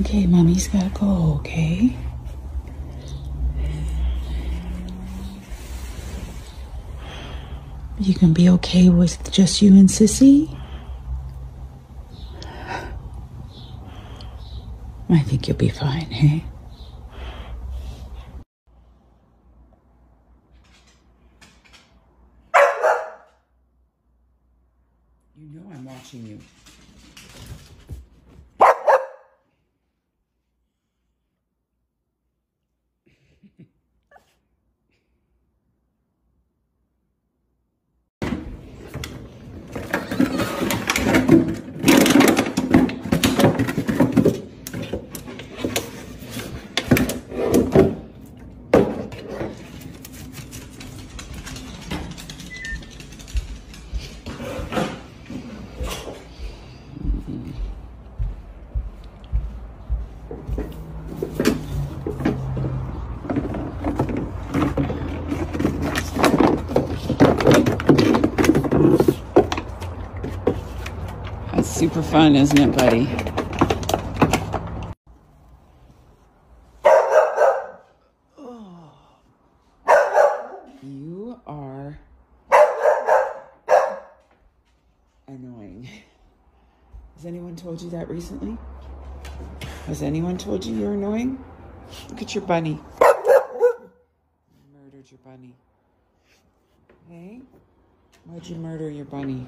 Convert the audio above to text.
Okay, mommy's gotta go, okay? You can be okay with just you and Sissy? I think you'll be fine, hey? You know I'm watching you. That's super fun, isn't it, buddy? You are annoying. Has anyone told you that recently? Has anyone told you you're annoying? Look at your bunny. Murdered your bunny. Hey? Why'd you murder your bunny?